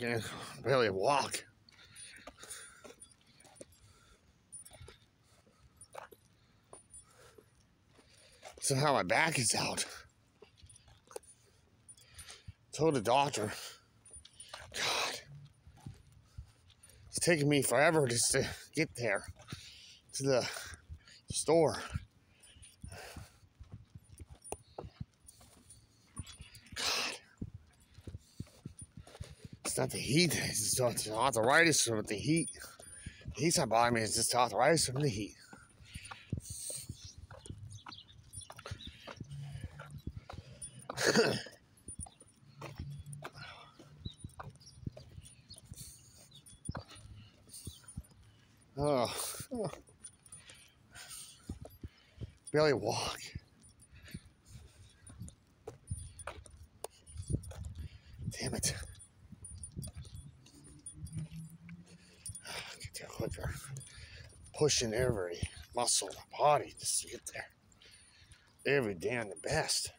Can't barely walk. Somehow my back is out. Told the doctor, God, it's taking me forever just to get there to the store. It's not the heat, it's just arthritis from the heat. The heat's not bothering me, it's just arthritis from the heat. oh. oh. Barely walk. Damn it. Get there quicker. Pushing every muscle in the body to get there. Every damn the best.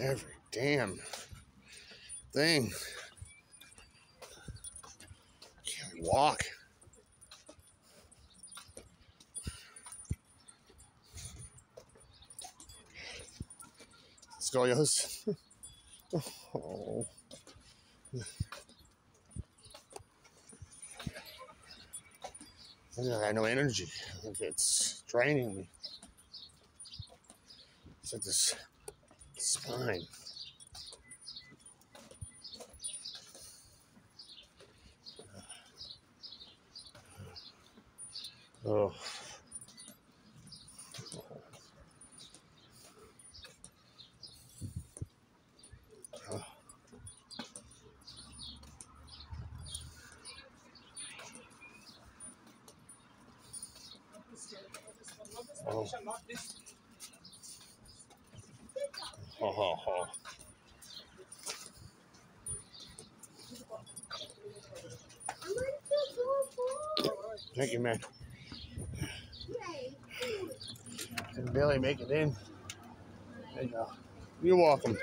Every damn thing. Can't walk. Scoliosis. oh. I have no energy. I think it's draining me. It's like this spine. Oh. Oh. Oh. Oh, oh, oh. Thank you, man. Can barely make it in. There you go. You're welcome.